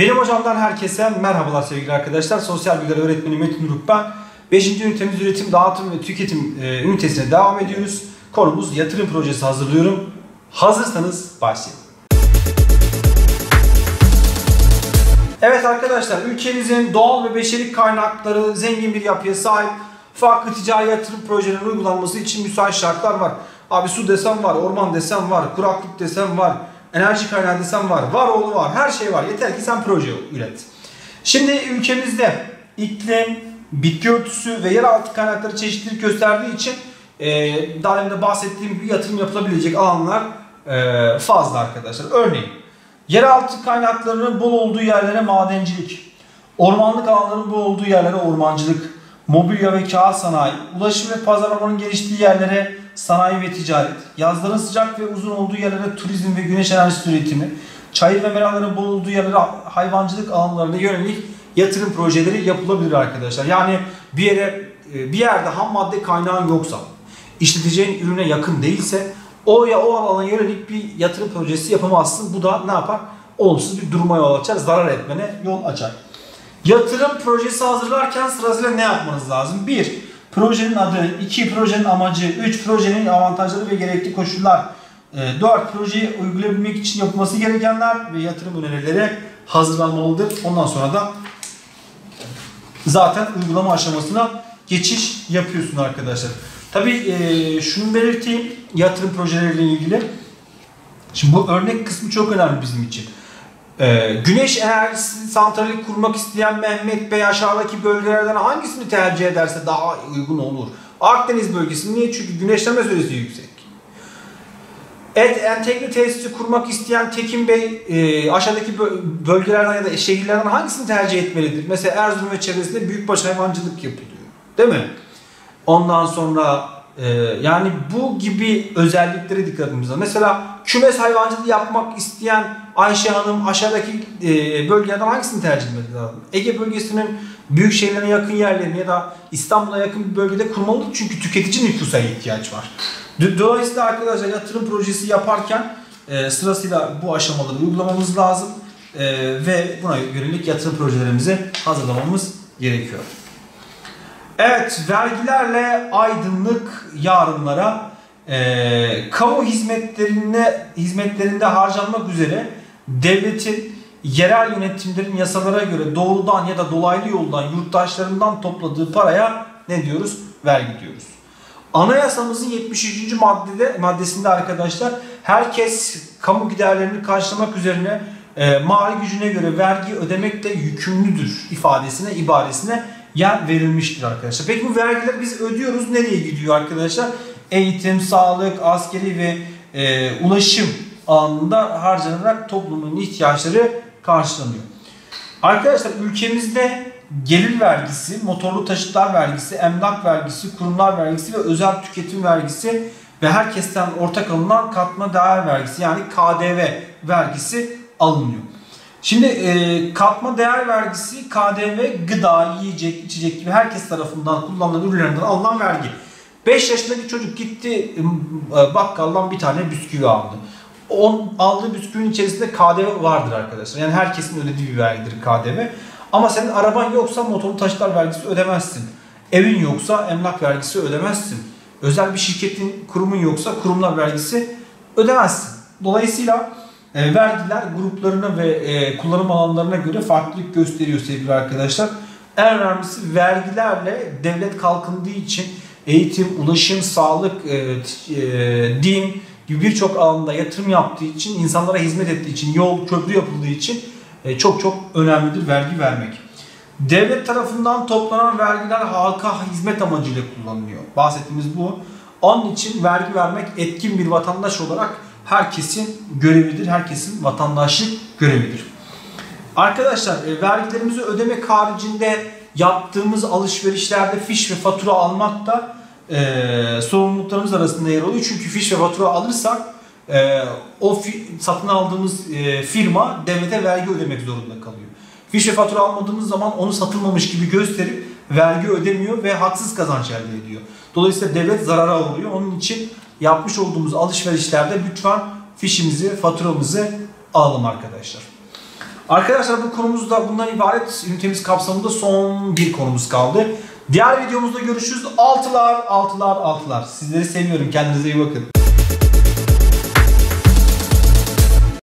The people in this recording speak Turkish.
Benim hocamdan herkese merhabalar sevgili arkadaşlar. Sosyal bilgiler öğretmeni Metin Uruk ben. 5. ünitemiz üretim, dağıtım ve tüketim e, ünitesine devam ediyoruz. Konumuz yatırım projesi hazırlıyorum. Hazırsanız başlayalım. Evet arkadaşlar ülkemizin doğal ve beşeri kaynakları zengin bir yapıya sahip. Farklı ticari yatırım projelerinin uygulanması için müsait şartlar var. Abi su desem var, orman desem var, kuraklık desem var, enerji kaynağı desem var, var oğlu var, her şey var. Yeter ki sen proje üret. Şimdi ülkemizde iklim, bitki örtüsü ve yeraltı kaynakları çeşitlilik gösterdiği için e, daha önce bahsettiğim gibi yatırım yapılabilecek alanlar e, fazla arkadaşlar. Örneğin yeraltı kaynaklarının bol olduğu yerlere madencilik, ormanlık alanların bol olduğu yerlere ormancılık, mobilya ve kağıt sanayi, ulaşım ve pazarlamanın geliştiği yerlere sanayi ve ticaret, yazların sıcak ve uzun olduğu yerlere turizm ve güneş enerjisi üretimi, çayır ve meraların bol olduğu yerlere hayvancılık alanlarına yönelik yatırım projeleri yapılabilir arkadaşlar. Yani bir yere e, bir yerde ham madde kaynağın yoksa, işleteceğin ürüne yakın değilse o ya o alana yönelik bir yatırım projesi yapamazsın. Bu da ne yapar? Olumsuz bir duruma yol açar, zarar etmene yol açar. Yatırım projesi hazırlarken sırasıyla ne yapmanız lazım? 1. Projenin adı, 2. Projenin amacı, 3. Projenin avantajları ve gerekli koşullar, 4. E, projeyi uygulayabilmek için yapılması gerekenler ve yatırım önerileri hazırlanmalıdır. Ondan sonra da zaten uygulama aşamasına geçiş yapıyorsun arkadaşlar. Tabii e, şunu belirteyim yatırım projeleriyle ilgili. Şimdi bu örnek kısmı çok önemli bizim için. Ee, güneş enerjisi santrali kurmak isteyen Mehmet Bey aşağıdaki bölgelerden hangisini tercih ederse daha uygun olur? Akdeniz bölgesi niye? Çünkü güneşleme süresi yüksek. Et entegre tesisi kurmak isteyen Tekin Bey e, aşağıdaki bölgelerden ya da şehirlerden hangisini tercih etmelidir? Mesela Erzurum ve çevresinde büyükbaş hayvancılık yapılıyor. Değil mi? Ondan sonra e, yani bu gibi özelliklere dikkat etmemiz lazım. Mesela kümes hayvancılığı yapmak isteyen Ayşe Hanım aşağıdaki e, bölgelerden hangisini tercih etmesi lazım? Ege bölgesinin büyük şehirlerine yakın yerlerini ya da İstanbul'a yakın bir bölgede kurmalıdır. Çünkü tüketici nüfusa ihtiyaç var. Dolayısıyla arkadaşlar yatırım projesi yaparken e, sırasıyla bu aşamaları uygulamamız lazım. E, ve buna yönelik yatırım projelerimizi hazırlamamız gerekiyor. Evet, vergilerle aydınlık yarınlara e, kamu hizmetlerine hizmetlerinde harcanmak üzere devletin yerel yönetimlerin yasalara göre doğrudan ya da dolaylı yoldan yurttaşlarından topladığı paraya ne diyoruz? Vergi diyoruz. Anayasamızın 73. maddede maddesinde arkadaşlar herkes kamu giderlerini karşılamak üzerine e, mali gücüne göre vergi ödemekle yükümlüdür ifadesine, ibaresine yer verilmiştir arkadaşlar. Peki bu vergiler biz ödüyoruz. Nereye gidiyor arkadaşlar? Eğitim, sağlık, askeri ve e, ulaşım alanında harcanarak toplumun ihtiyaçları karşılanıyor. Arkadaşlar ülkemizde gelir vergisi, motorlu taşıtlar vergisi, emlak vergisi, kurumlar vergisi ve özel tüketim vergisi ve herkesten ortak alınan katma değer vergisi yani KDV vergisi alınıyor. Şimdi e, katma değer vergisi KDV gıda, yiyecek, içecek gibi herkes tarafından kullanılan ürünlerden alınan vergi. 5 yaşındaki çocuk gitti e, bakkaldan bir tane bisküvi aldı. On aldığı bisküvinin içerisinde KDV vardır arkadaşlar. Yani herkesin ödediği bir vergidir KDV. Ama senin araban yoksa motorlu taşıtlar vergisi ödemezsin. Evin yoksa emlak vergisi ödemezsin. Özel bir şirketin, kurumun yoksa kurumlar vergisi ödemezsin. Dolayısıyla e, vergiler gruplarına ve e, kullanım alanlarına göre farklılık gösteriyor sevgili arkadaşlar. En önemlisi vergilerle devlet kalkındığı için eğitim, ulaşım, sağlık, e, e, din gibi birçok alanda yatırım yaptığı için, insanlara hizmet ettiği için, yol, köprü yapıldığı için e, çok çok önemlidir vergi vermek. Devlet tarafından toplanan vergiler halka hizmet amacıyla kullanılıyor. Bahsettiğimiz bu. Onun için vergi vermek etkin bir vatandaş olarak herkesin görevidir. Herkesin vatandaşlık görevidir. Arkadaşlar e, vergilerimizi ödemek haricinde yaptığımız alışverişlerde fiş ve fatura almak da e, sorumluluklarımız arasında yer alıyor. Çünkü fiş ve fatura alırsak e, o fi, satın aldığımız e, firma devlete vergi ödemek zorunda kalıyor. Fiş ve fatura almadığımız zaman onu satılmamış gibi gösterip vergi ödemiyor ve haksız kazanç elde ediyor. Dolayısıyla devlet zarara uğruyor. Onun için yapmış olduğumuz alışverişlerde lütfen fişimizi, faturamızı alalım arkadaşlar. Arkadaşlar bu konumuz da bundan ibaret. Ünitemiz kapsamında son bir konumuz kaldı. Diğer videomuzda görüşürüz. Altılar, altılar, altılar. Sizleri seviyorum. Kendinize iyi bakın.